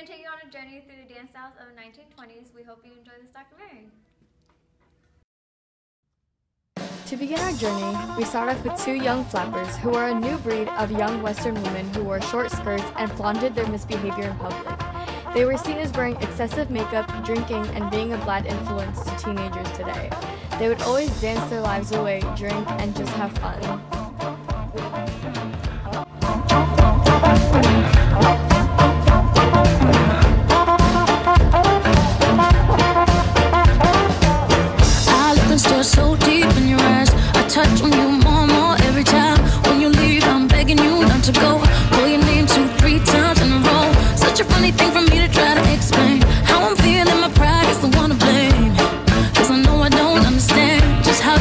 going to take you on a journey through the dance styles of the 1920s. We hope you enjoy this documentary. To begin our journey, we start off with two young flappers who are a new breed of young Western women who wore short skirts and flaunted their misbehavior in public. They were seen as wearing excessive makeup, drinking, and being a bad influence to teenagers today. They would always dance their lives away, drink, and just have fun.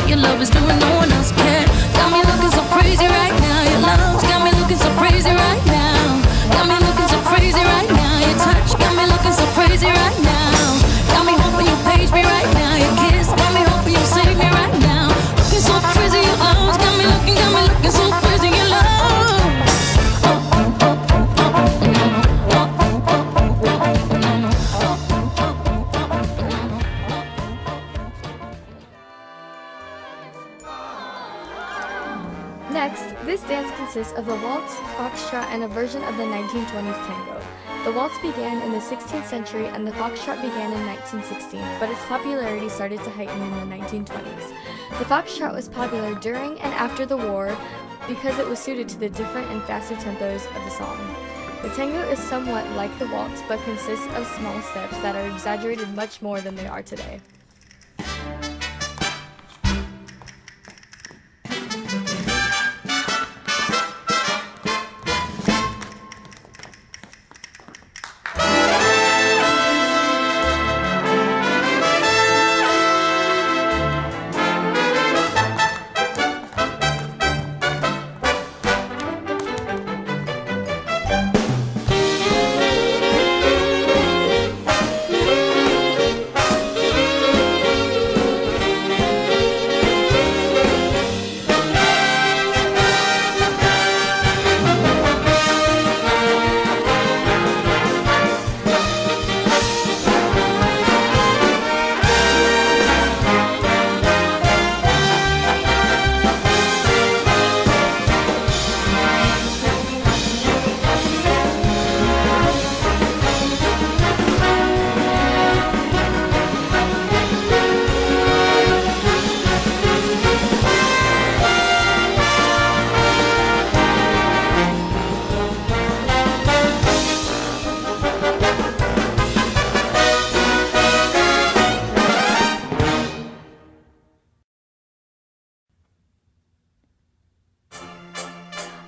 your love is doing consists of the waltz, foxtrot, and a version of the 1920s tango. The waltz began in the 16th century and the foxtrot began in 1916, but its popularity started to heighten in the 1920s. The foxtrot was popular during and after the war because it was suited to the different and faster tempos of the song. The tango is somewhat like the waltz but consists of small steps that are exaggerated much more than they are today.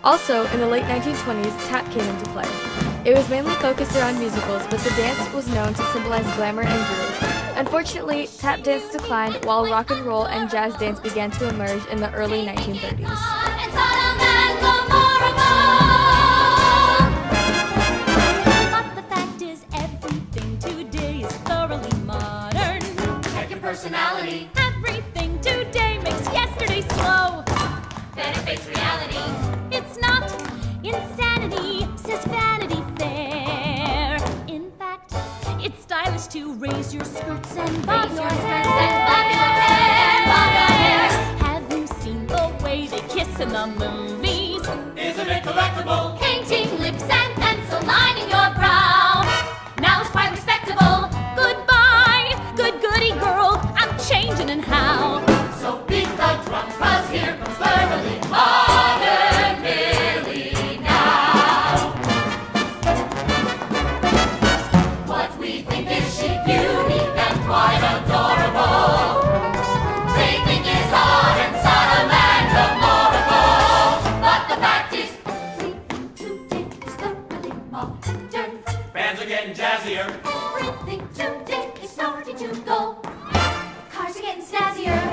Also, in the late 1920s, tap came into play. It was mainly focused around musicals, but the dance was known to symbolize glamour and groove. Unfortunately, tap dance declined while rock and roll and jazz dance began to emerge in the early 1930s. Skirts and bob your, hair. Have you seen the way they kiss in the movies? Isn't it delectable? Bands are getting jazzier. Everything today is starting to go. Cars are getting snazzier.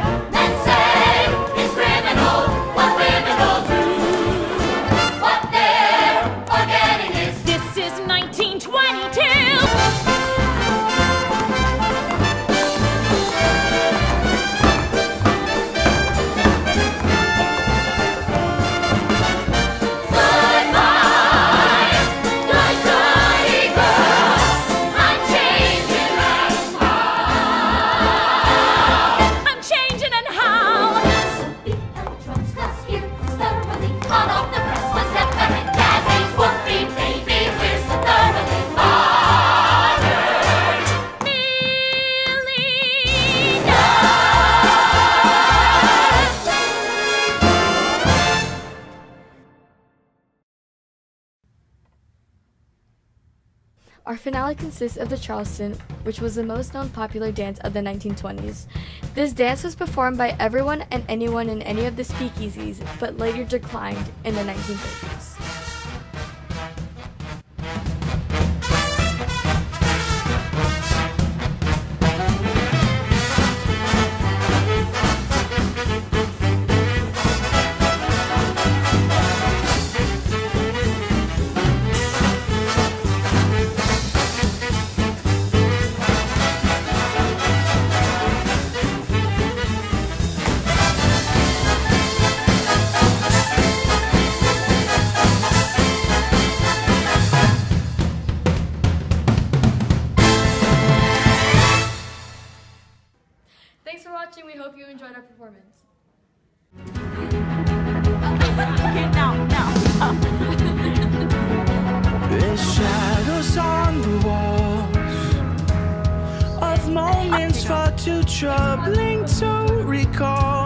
Our finale consists of the Charleston, which was the most known popular dance of the 1920s. This dance was performed by everyone and anyone in any of the speakeasies, but later declined in the 1930s. Enjoyed our performance. Okay, now, now. There's shadows on the walls of moments far too troubling to recall.